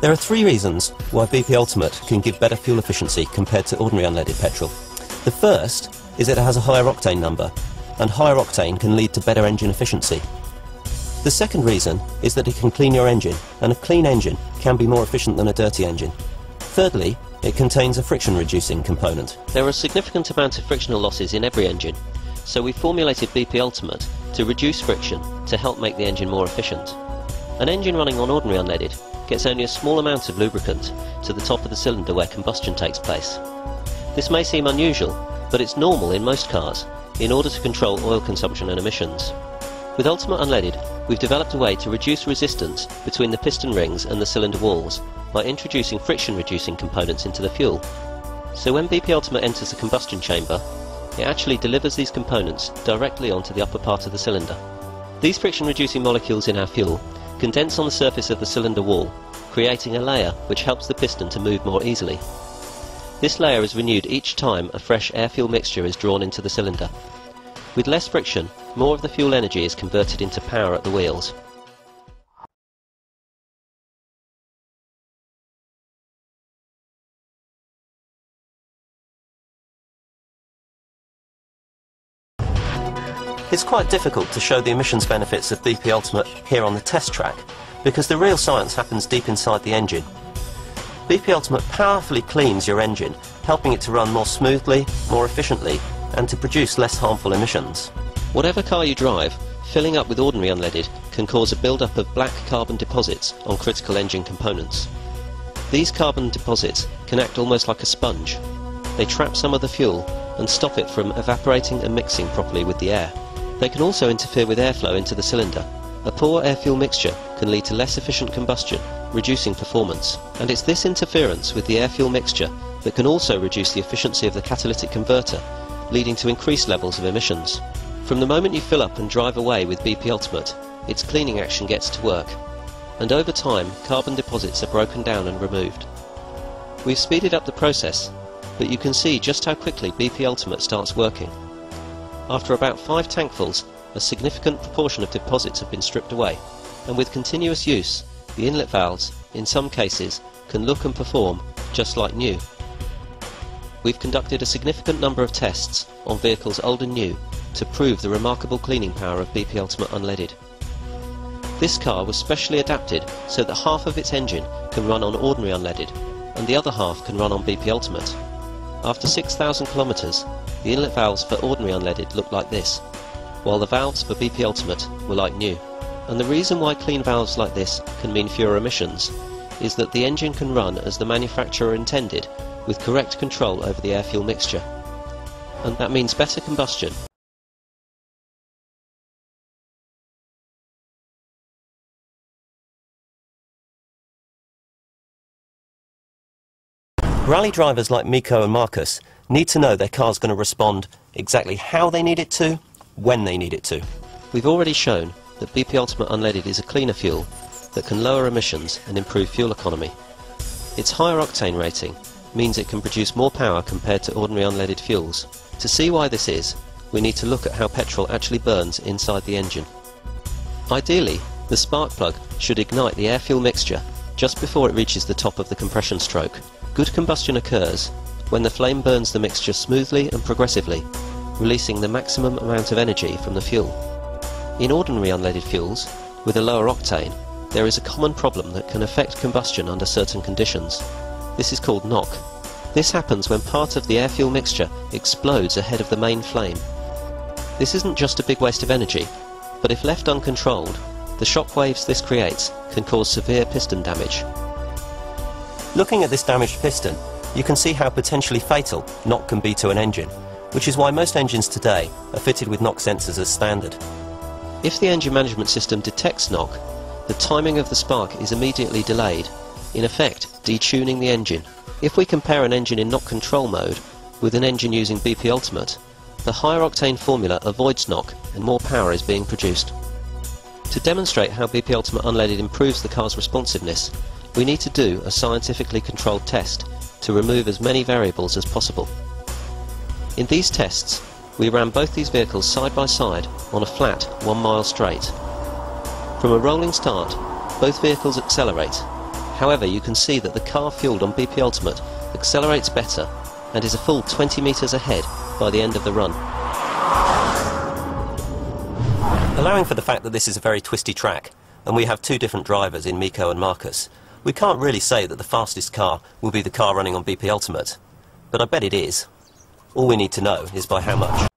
There are three reasons why BP Ultimate can give better fuel efficiency compared to ordinary unleaded petrol. The first is that it has a higher octane number, and higher octane can lead to better engine efficiency. The second reason is that it can clean your engine, and a clean engine can be more efficient than a dirty engine. Thirdly, it contains a friction reducing component. There are a significant amount of frictional losses in every engine, so we formulated BP Ultimate to reduce friction to help make the engine more efficient. An engine running on ordinary unleaded gets only a small amount of lubricant to the top of the cylinder where combustion takes place. This may seem unusual, but it's normal in most cars in order to control oil consumption and emissions. With Ultimate Unleaded, we've developed a way to reduce resistance between the piston rings and the cylinder walls by introducing friction reducing components into the fuel. So when BP Ultimate enters the combustion chamber, it actually delivers these components directly onto the upper part of the cylinder. These friction reducing molecules in our fuel condense on the surface of the cylinder wall, creating a layer which helps the piston to move more easily. This layer is renewed each time a fresh air-fuel mixture is drawn into the cylinder. With less friction, more of the fuel energy is converted into power at the wheels. It's quite difficult to show the emissions benefits of BP Ultimate here on the test track, because the real science happens deep inside the engine. BP Ultimate powerfully cleans your engine, helping it to run more smoothly, more efficiently, and to produce less harmful emissions. Whatever car you drive, filling up with ordinary unleaded can cause a build-up of black carbon deposits on critical engine components. These carbon deposits can act almost like a sponge. They trap some of the fuel and stop it from evaporating and mixing properly with the air. They can also interfere with airflow into the cylinder. A poor air-fuel mixture can lead to less efficient combustion, reducing performance. And it's this interference with the air-fuel mixture that can also reduce the efficiency of the catalytic converter, leading to increased levels of emissions. From the moment you fill up and drive away with BP Ultimate, its cleaning action gets to work. And over time, carbon deposits are broken down and removed. We've speeded up the process, but you can see just how quickly BP Ultimate starts working. After about five tankfuls, a significant proportion of deposits have been stripped away, and with continuous use, the inlet valves, in some cases, can look and perform just like new. We've conducted a significant number of tests on vehicles old and new to prove the remarkable cleaning power of BP Ultimate Unleaded. This car was specially adapted so that half of its engine can run on ordinary unleaded and the other half can run on BP Ultimate. After 6,000 kilometres, the inlet valves for ordinary unleaded looked like this, while the valves for BP Ultimate were like new. And the reason why clean valves like this can mean fewer emissions is that the engine can run as the manufacturer intended with correct control over the air-fuel mixture. And that means better combustion Rally drivers like Mikko and Marcus need to know their car's going to respond exactly how they need it to, when they need it to. We've already shown that BP Ultimate Unleaded is a cleaner fuel that can lower emissions and improve fuel economy. Its higher octane rating means it can produce more power compared to ordinary unleaded fuels. To see why this is, we need to look at how petrol actually burns inside the engine. Ideally, the spark plug should ignite the air-fuel mixture just before it reaches the top of the compression stroke. Good combustion occurs when the flame burns the mixture smoothly and progressively, releasing the maximum amount of energy from the fuel. In ordinary unleaded fuels, with a lower octane, there is a common problem that can affect combustion under certain conditions. This is called knock. This happens when part of the air-fuel mixture explodes ahead of the main flame. This isn't just a big waste of energy, but if left uncontrolled, the shock waves this creates can cause severe piston damage. Looking at this damaged piston, you can see how potentially fatal knock can be to an engine, which is why most engines today are fitted with knock sensors as standard. If the engine management system detects knock, the timing of the spark is immediately delayed, in effect detuning the engine. If we compare an engine in knock control mode with an engine using BP Ultimate, the higher octane formula avoids knock and more power is being produced. To demonstrate how BP Ultimate Unleaded improves the car's responsiveness, we need to do a scientifically controlled test to remove as many variables as possible. In these tests, we ran both these vehicles side by side on a flat one mile straight. From a rolling start, both vehicles accelerate, However, you can see that the car fueled on BP Ultimate accelerates better and is a full 20 metres ahead by the end of the run. Allowing for the fact that this is a very twisty track, and we have two different drivers in Mikko and Marcus, we can't really say that the fastest car will be the car running on BP Ultimate. But I bet it is. All we need to know is by how much.